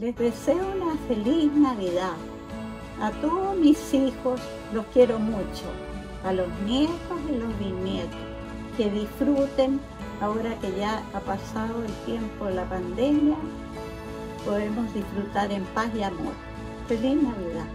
Les deseo una feliz Navidad. A todos mis hijos los quiero mucho, a los nietos y los bisnietos. Que disfruten ahora que ya ha pasado el tiempo de la pandemia, podemos disfrutar en paz y amor. Feliz Navidad.